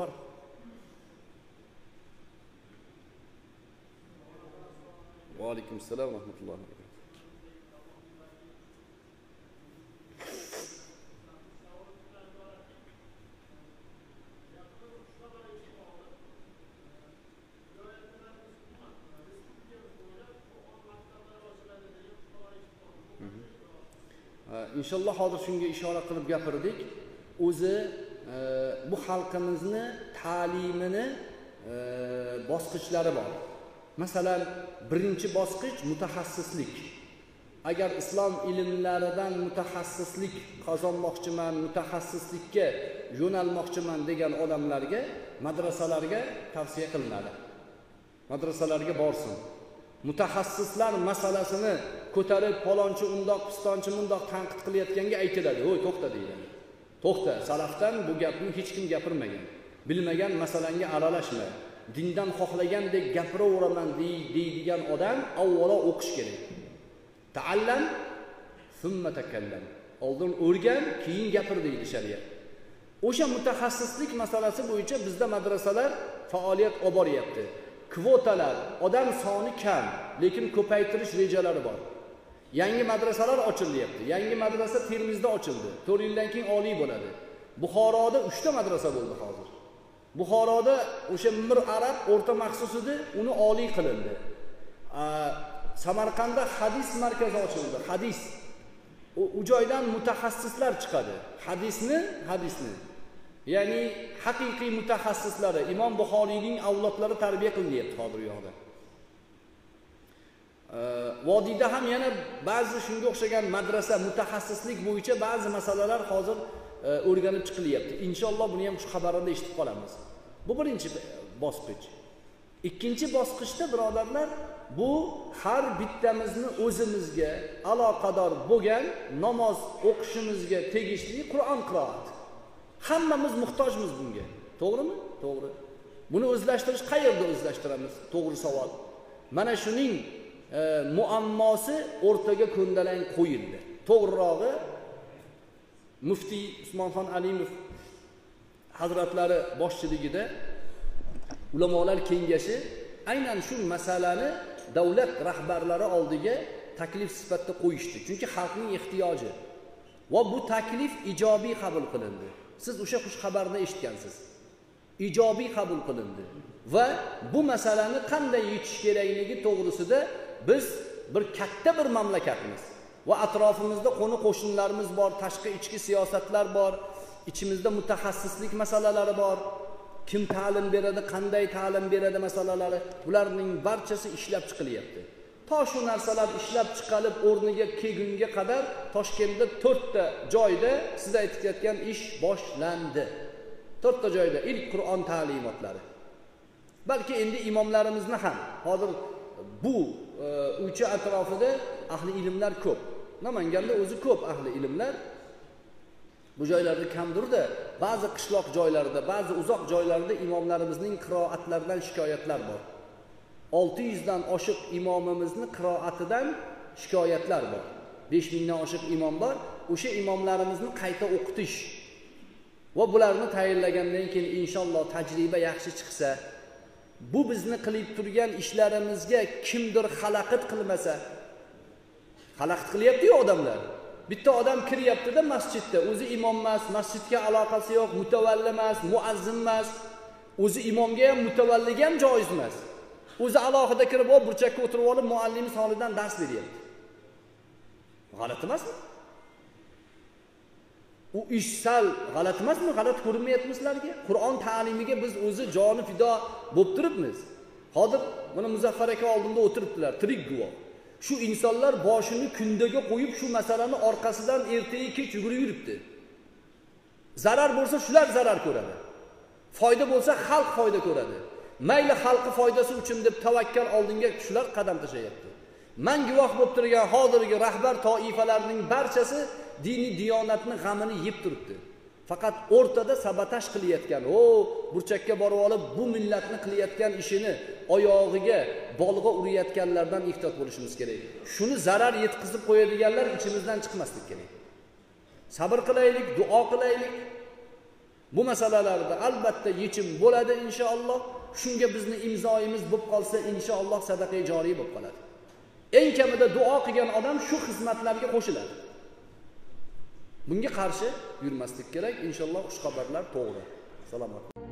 bor. Va alaykum assalom va rahmatullohi va barakatuh inshaalloh hozir shunga ishora qilib gapirdik. O'zi bu xalqimizni ta'limini e, bosqichlari bor. Masalan birinchi bosqich mutaxassislik. Agar islom ilmlaridan mutaxassislik qozonmoqchiman mutaxassislikka yo'nalmoqchiman degan odamlarga madrasalarga tavsiya qilinadi. Madrasalarga borsin. Mutaxassislar masalasini ko'tarib palonchi undoq pistonchi mundoq tanqid qilayotganga aytiladi. Ho'y to'xta deyiladi to'xta salafdan bu gapni hech kim gapirmagan. Bilmagan masalangga aralashma. Dindan xohlagandek gapiraveraman deydigan odam avvalo o'qish kerak. Taallam summa takallam. Oldin o'rgan keyin gapir deydi shariat. O'sha mutaxassislik masalasi bo'yicha bizda madrasalar faoliyat olib boryapti. Kvotalar odam soni kam lekin ko'paytirish rejalari bor. Yangi madrasalar ochilyapti. Yangi madrasa termizda ochildi. To'rt yildan keyin oliy bo'ladi. Buxoroda uchta madrasa bo'ldi hozir. Buxoroda o'sha mir arab o'rta maxsus edi uni oliy qilindi. Samarqandda hadis markazi ochildi. Hadis. U joydan mutaxassislar chiqadi. Hadisni hadisni. Ya'ni haqiqiy mutaxassislari imom buxoriyning avlodlari tarbiya qilinyapti hozir u yoqda. Vodiyda ham yana ba'zi shunga o'xshagan madrasa mutaxassislik bo'yicha ba'zi masalalar hozir o'rganib chiqilyapti. Inshaalloh buni ham shu xabarini eshitib qolamiz. Bu birinchi э, bosqich. Ikkinchi bosqichda birodarlar bu har bittamizni o'zimizga aloqador bo'lgan namoz o'qishimizga tegishli qur'on qiroat hammamiz muhtojmiz bunga. To'g'rimi? To'g'ri. Buni o'zlashtirish qayerda o'zlashtiramiz? To'g'ri savol. Mana shuning muammosi o'rtaga ko'ndalang qo'yildi. To'g'rirog'i muftiy usmonxon alimov hazratlari boshchiligida ulamolar kengashi aynan shu masalani davlat rahbarlari oldiga taklif sifatida qo'yishdi. Chunki xalqning ehtiyoji va bu taklif ijobiy qabul qilindi. Siz o'sha xush xabarni eshitgansiz. Ijobiy qabul qilindi va bu masalani qanday yechish kerakligi to'g'risida biz bir katta bir mamlakatmiz. Va atrofimizda qo'ni qo'shnilarimiz bor tashqi ichki siyosatlar bor ichimizda mutaxassislik masalalari bor. Kim ta'lim beradi qanday ta'lim beradi masalalari bularning barchasi ishlab chiqilyapti. To shu narsalar ishlab chiqilib o'rniga kelgunga qadar toshkentda to'rtta joyda siz aytib ketgan ish boshlandi. To'rtta joyda ilk qur'on ta'limotlari. Balki endi imomlarimizni ham hozir bu E, uycha atrofida ahli ilmlar ko'p. Namanganda o'zi ko'p ahli ilmlar. Bu joylarda kamdirda ba'zi qishloq joylarida ba'zi uzoq joylarda imomlarimizning qiroatlaridan shikoyatlar bor. Olti yuzdan oshiq imomimizni qiroatidan shikoyatlar bor. Besh mingdan oshiq imom bor. O'sha imomlarimizni qayta o'qitish va bularni tayinlagandan keyin inshaalloh tajriba yaxshi chiqsa bu bizni qilib turgan ishlarimizga kimdir xalaqit qilmasa xalaqit qilyaptiyu odamlar. Bitta odam kiryaptida masjidda o'zi imom emas masjidga aloqasi yo'q mutavalli emas muazzin emas o'zi imomga ham mutavalliga ham joiz emas. O'zi alohida kirib olib burchakka o'tirib olib muallimni sonidan dars beryapti. G'alati emasmi? U ish sal g'alati emasmi g'alati ko'rinmayaptimi sizlarga qur'on ta'limiga biz o'zi joni fido bo'lib turibmiz. Hozir mana muzaffar aka oldimda o'tiribdilar tirik guvoh. Shu insonlar boshini kundaga qo'yib shu masalani orqasidan ertayu kech yugurib yuribdi. Zarar bo'lsa shular zarar ko'radi. Foyda bo'lsa xalq foyda ko'radi. Mayli xalqi foydasi uchun deb tavakkal oldinga shular qadam tashlayapti. Man guvoh bo'lib turgan hozirgi rahbar toifalarning barchasi diniy diyonatni g'amini yeb turibdi. Faqat o'rtada sabotaj qilayotgan o burchakka borib olib bu millatni qilayotgan ishini oyog'iga bolg'a urayotganlardan ehtiyot bo'lishimiz kerak. Shuni zarar yetkazib qo'yadiganlar ichimizdan chiqmaslik kerak. Sabr qilaylik duo qilaylik. Bu masalalarda albatta yechim bo'ladi inshaalloh. Shunga bizni imzoyimiz bo'lib qolsa inshaalloh sadaqa joriy bo'lib qoladi. Eng kamida duo qilgan odam shu xizmatlarga qo'shiladi. Bunga qarshi yurmaslik kerak. Inshaalloh xushxabarlar to'g'ri. Salomat.